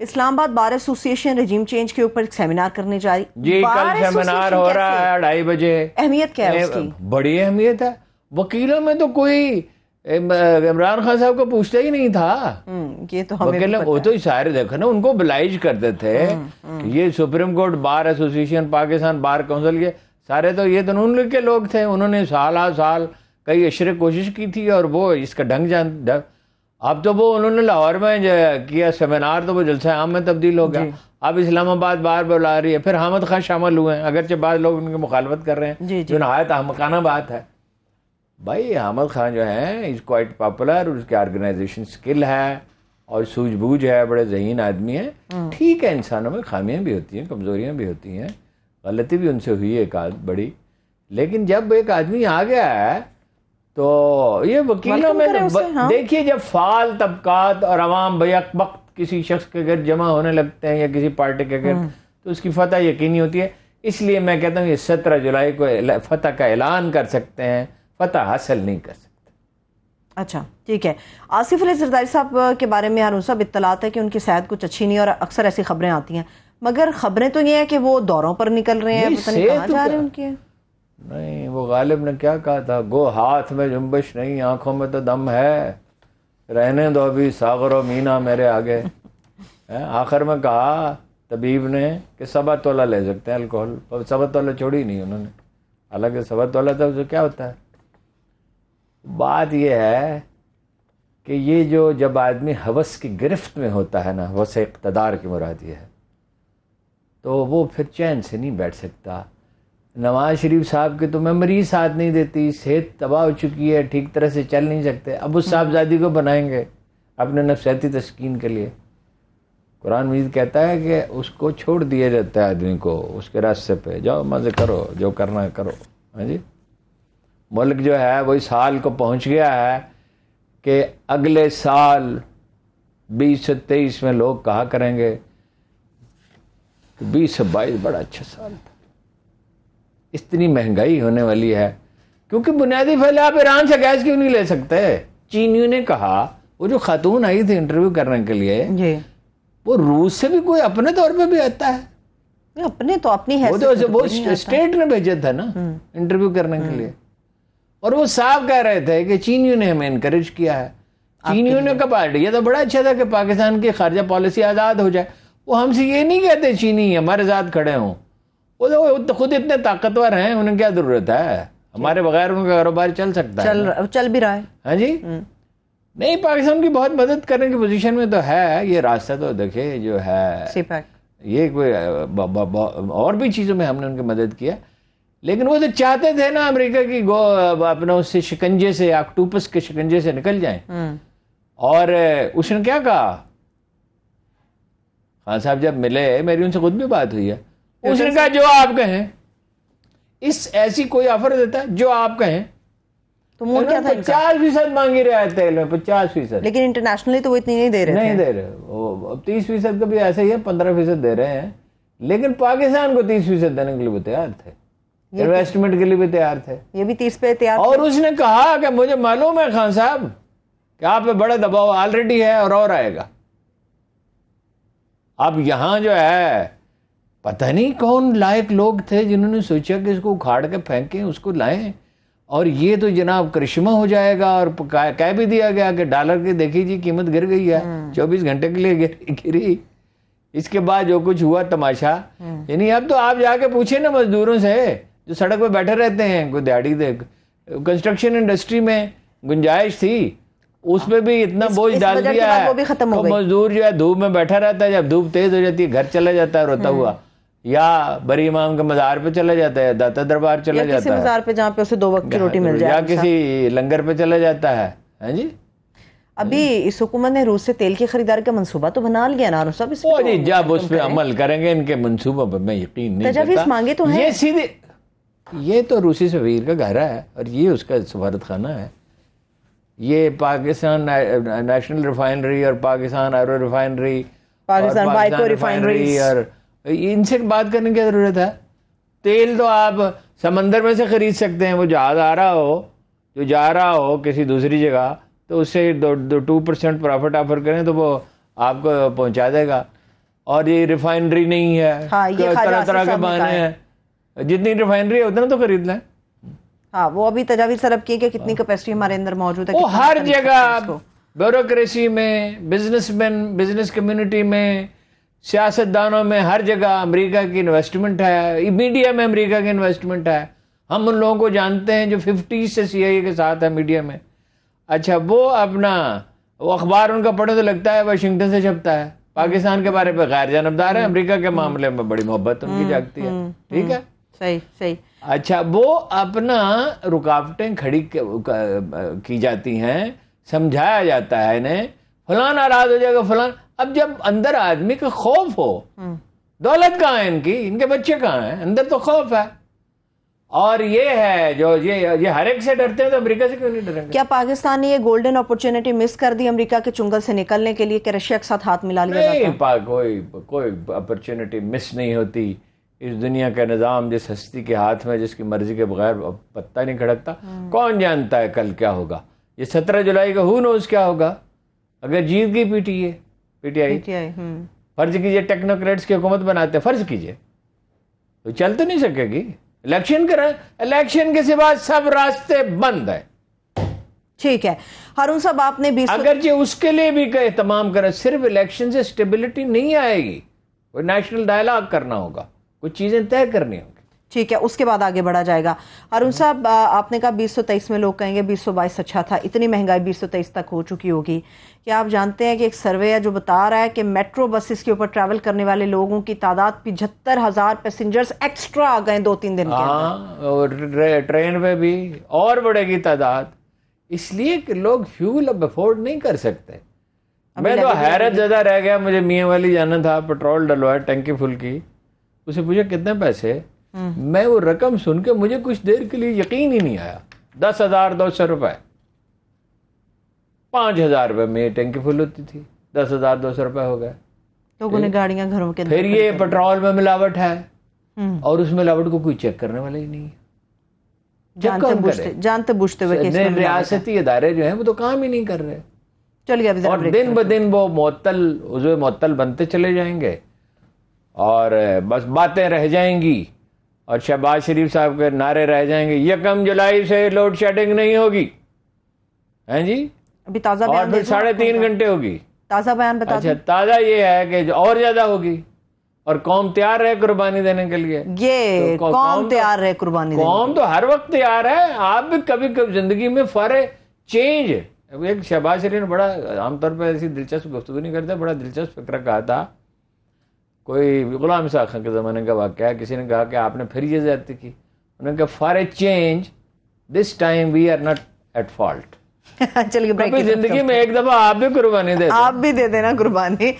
Islamabad bar association regime change के ऊपर seminar करने जा रही जी कल सेमिनार हो रहा है? ढाई बजे। अहमियत क्या है उसकी? बड़ी अहमियत है। वकीलों में तो कोई इमरान खान साहब को पूछता ही नहीं था। हम्म, ये तो हमें वकील वो तो सारे देखो ना उनको बिलाइज करते थे हम्म, हम्म। ये supreme court bar association Pakistan bar council के सारे तो ये तो नून लीग के लोग थे। उन्होंने साल साल कई अशरे कोशिश की थी और वो इसका ढंग जान अब तो वो उन्होंने लाहौर में किया सेमिनार तो वो जलसा आम में तब्दील हो गया। अब इस्लामाबाद बार बुला रही है फिर हामद खान शामिल हुए हैं। अगरचे बाद लोग उनकी मुखालफत कर रहे हैं। जो नहायत अहमकाना बात है। भाई हामद खान जो है इज़ क्वाइट पॉपुलर उसके ऑर्गेनाइजेशन स्किल है और सूझबूझ है बड़े जहीन आदमी है। हम्म। ठीक है इंसानों में खामियाँ भी होती हैं कमजोरियाँ भी होती हैं। गलती भी उनसे हुई है एक बड़ी। लेकिन जब एक आदमी आ गया है तो ये वकीलों में हाँ। देखिए जब फाल तबकात और अवाम बैक वक्त किसी शख्स के घर जमा होने लगते हैं या किसी पार्टी के घर हम्म। तो उसकी फतह यकीनी होती है। इसलिए मैं कहता हूँ ये सत्रह जुलाई को फतह का ऐलान कर सकते हैं फतह हासिल नहीं कर सकते। अच्छा ठीक है। आसिफ अली जरदारी साहब के बारे में यार सब इतलात है कि उनकी सेहत कुछ अच्छी नहीं और अक्सर ऐसी खबरें आती हैं। मगर खबरें तो ये है कि वो दौरों पर निकल रहे हैं पता नहीं कहाँ जा रहे हैं उनके। नहीं, वो गालिब ने क्या कहा था? गो, हाथ में जुम्बश नहीं, आँखों में तो दम है। रहने दो अभी, सागर और मीना मेरे आगे। आखिर में कहा तबीब ने कि सबा तोला ले सकते हैं अल्कोहल सबा तोला छोड़ी नहीं उन्होंने। हालाँकि सबा तोला था उसे क्या होता है? बात यह है कि ये जो जब आदमी हवस की गिरफ्त में होता है ना हवस इकतदार की मुराद ये है तो वो फिर चैन से नहीं बैठ सकता। नवाज़ शरीफ साहब की तो मेमोरी साथ नहीं देती, सेहत तबाह हो चुकी है, ठीक तरह से चल नहीं सकते। अब उस साहबजादी को बनाएँगे अपने नफसियाती तस्कीन के लिए। कुरान मजीद कहता है कि उसको छोड़ दिया जाता है आदमी को, उसके रास्ते पे, जाओ मज़े करो, जो करना है करो। हाँ जी? मुल्क जो है, वही साल को पहुँच गया है कि अगले साल बीस से तेईस में लोग कहा करेंगे बीस से बाईस बड़ा अच्छा साल था। इतनी महँगाई होने वाली है। क्योंकि बुनियादी पहले आप ईरान से गैस क्यों नहीं ले सकते? चीनियों ने कहा वो जो खातून आई थी इंटरव्यू करने के लिए वो रूस से भी कोई अपने तौर पे भी आता है। अपने तो अपनी है वो तो वो स्टेट ने भेजा था ना इंटरव्यू हम्म। करने के हम्म। लिए। और वो साफ़ कह रहे थे कि चीनियों ने हमें इनकरेज किया है। चीनियों ने कहा ये तो बड़ा अच्छा था कि पाकिस्तान की खारजा पॉलिसी आज़ाद हो जाए। वो हमसे ये नहीं कहते चीनी हमारे साथ खड़े हों। वो तो खुद इतने ताकतवर हैं उन्हें क्या ज़रूरत है? हमारे बगैर उनका कारोबार चल सकता चल, है। चल भी रहा है। हाँ जी? हम्म। नहीं पाकिस्तान की बहुत मदद करने की पोजीशन में तो है ये रास्ता तो देखे जो है। ये कोई और भी चीज़ों में हमने उनकी मदद किया लेकिन वो तो चाहते थे ना अमेरिका की गो अपना उससे शिकंजे से ऑक्टोपस के शिकंजे से निकल जाए। हम्म। और उसने क्या कहा? खान साहब जब मिले मेरी उनसे खुद भी बात हुई है। उसने कहा जो आप कहें इस ऐसी कोई ऑफ़र देता है जो आप कहें तो मोल क्या था पचास फ़ीसद मांगी रहे हैं तेल में पचास फ़ीसद। लेकिन इंटरनेशनली तो वो इतनी नहीं दे रहे नहीं दे रहे। तीस फ़ीसद का भी ऐसा ही है पंद्रह फ़ीसद दे रहे हैं। लेकिन पाकिस्तान को तीस फ़ीसद देने के लिए वो तैयार थे। इन्वेस्टमेंट के लिए भी तैयार थे। ये भी तीस पे तैयार और उसने कहा कि मुझे मालूम है खान साहब कि आप पे बड़ा दबाव ऑलरेडी है और और आएगा। अब यहाँ जो है पता नहीं कौन लायक लोग थे जिन्होंने सोचा कि इसको उखाड़ के फेंकें उसको लाएँ और ये तो जनाब करिश्मा हो जाएगा और कह भी दिया गया कि डॉलर की देखी जी कीमत गिर गई है हम्म। चौबीस घंटे के लिए गिरी इसके बाद जो कुछ हुआ तमाशा हम्म। यानी अब तो आप जाके पूछे ना मजदूरों से जो सड़क पर बैठे रहते हैं कोई दिहाड़ी दे कंस्ट्रक्शन इंडस्ट्री में गुंजाइश थी उसमें भी इतना बोझ डाल दिया है तो मजदूर जो है धूप में बैठा रहता है जब धूप तेज हो जाती है घर चला जाता है रोता हम्म। हुआ या बरी इमाम के मजार पे चला जाता है दाता दरबार चला जाता किसी है। मजार पे जहाँ पे उसे दो वक्त की रोटी मिल जाए या किसी लंगर पे चला जाता है हैं जी? अभी इस हुकूमत ने रूस से तेल की खरीदारी का मंसूबा तो बना लिया ना सब ओ जी जब उस पर अमल करेंगे इनके मंसूबों पर मैं यकीन नहीं करता। मांगे तो ये सीधे ये तो रूसी सफीर का घर है और ये उसका सफारत खाना है। ये पाकिस्तान नेशनल रिफाइनरी और Pakistan aero refinery Pakistan Byco refinery और इनसे बात करने की ज़रूरत है। तेल तो आप समंदर में से खरीद सकते हैं वो जहाज़ आ रहा हो जो जा रहा हो किसी दूसरी जगह तो उससे दो दो टू परसेंट प्रॉफिट ऑफ़र करें तो वो आपको पहुँचा देगा। और ये रिफाइनरी नहीं है हाँ, ये तरह तरह के बहाने हैं। जितनी रिफाइनरी है उतना तो खरीद लें। हाँ वो अभी तजावीज सरब की कि कितनी कैपेसिटी हमारे अंदर मौजूद है वो हर जगह ब्यूरोक्रेसी में बिजनेसमैन बिज़नेस कम्युनिटी में सियासतदानों में हर जगह अमेरिका की इन्वेस्टमेंट है मीडिया में अमेरिका की इन्वेस्टमेंट है। हम उन लोगों को जानते हैं जो फिफ्टी से सी के साथ है मीडिया में। अच्छा वो अपना वो अखबार उनका पढ़े तो लगता है वाशिंगटन से छपता है। पाकिस्तान के बारे में गैर जानबदार है अमेरिका के मामले में बड़ी मोहब्बत उनकी हम्म, जागती है। हम्म, ठीक है? सही सही। अच्छा वो अपना रुकावटें खड़ी की जाती हैं समझाया जाता है इन्हें। फलान नाराज़ हो जाएगा फलान अब जब अंदर आदमी का खौफ हो हम्म। दौलत कहाँ है इनकी? इनके बच्चे कहाँ हैं? अंदर तो खौफ है। और ये है जो ये ये हर एक से डरते हैं तो अमेरिका से क्यों नहीं डरेंगे? क्या पाकिस्तान ने ये गोल्डन अपॉर्चुनिटी मिस कर दी अमेरिका के चुंगल से निकलने के लिए कि रशिया के साथ हाथ मिला लिया नहीं पा, कोई कोई अपॉर्चुनिटी मिस नहीं होती। इस दुनिया का निज़ाम जिस हस्ती के हाथ में जिसकी मर्ज़ी के बगैर पत्ता नहीं खड़कता। हम्म। कौन जानता है कल क्या होगा? ये सत्रह जुलाई का हु नोज़ क्या होगा? अगर जीत गई पीटीए पीटीआई हम्म। फ़र्ज़ कीजिए टेक्नोक्रेट्स की हुकूमत बनाते फ़र्ज़ कीजिए। तो चल तो नहीं सकेगी। इलेक्शन करें इलेक्शन के सिवा सब रास्ते बंद है। ठीक है। हारून साहब आपने भी अगर जो उसके लिए भी कहे तमाम करें सिर्फ़ इलेक्शन से स्टेबिलिटी नहीं आएगी। कोई नेशनल डायलॉग करना होगा। कुछ चीज़ें तय करनी होगी। ठीक है उसके बाद आगे बढ़ा जाएगा। अरुण साहब आपने कहा बीस सौ तेईस में लोग कहेंगे बीस सौ बाईस अच्छा था इतनी महँगाई बीस सौ तेईस तक हो चुकी होगी। क्या आप जानते हैं कि एक सर्वे है जो बता रहा है कि मेट्रो बसेस के ऊपर ट्रैवल करने वाले लोगों की तादाद पिछहत्तर हज़ार पैसेंजर्स एक्स्ट्रा आ गए दो तीन दिन के हाँ, और ट्रेन में भी और बढ़ेगी तादाद। इसलिए कि लोग फ्यूल अब अफोर्ड नहीं कर सकते। मैं तो हैरत ज़्यादा रह गया मुझे मियाँ वाली जाना था पेट्रोल डलवाया टंकी फुल की उसे पूछा कितने पैसे? हम्म। मैं वो रकम सुन के मुझे कुछ देर के लिए यकीन ही नहीं आया। दस हज़ार दो सौ रुपए। पाँच हज़ार रुपए में टंकी फुल होती थी। दस हज़ार दो सौ रुपए हो गए। लोगों ने गाड़ियाँ घरों के फिर ये पेट्रोल में मिलावट है। हम्म। और उस मिलावट को कोई चेक करने वाला ही नहीं है। जानते बुझते जानते बुझते हुए रियासती इदारे जो है वो तो काम ही नहीं कर रहे। चल गया और दिन ब दिन वो मुअत्तल मअतल बनते चले जाएँगे। और बस बातें रह जाएँगी। और शहबाज शरीफ साहब के नारे रह जाएँगे यकम जुलाई से लोड शेडिंग नहीं होगी। हैं जी? अभी ताज़ा और फिर साढ़े तीन घंटे होगी। ताज़ा बयान बता अच्छा ताज़ा ये है कि और ज़्यादा होगी। और कौम तैयार है कुर्बानी देने के लिए? ये तो कौम तो- तैयार है कुर्बानी कौम तो हर वक्त तैयार है। आप भी कभी कभी ज़िंदगी में फरे चेंज। एक शहबाज शरीफ ने बड़ा आमतौर पर ऐसी दिलचस्प गुफ्तु नहीं करते बड़ा दिलचस्प फ़िक्र कहा था कोई गुलाम सा के ज़माने का वाक्य है किसी ने कहा कि आपने फिर ये ज़्यादा की। उन्होंने कहा for a change this time we are not at fault चलिए ज़िंदगी में एक दफ़ा आप भी कुर्बानी दे। आप भी दे देना कुर्बानी।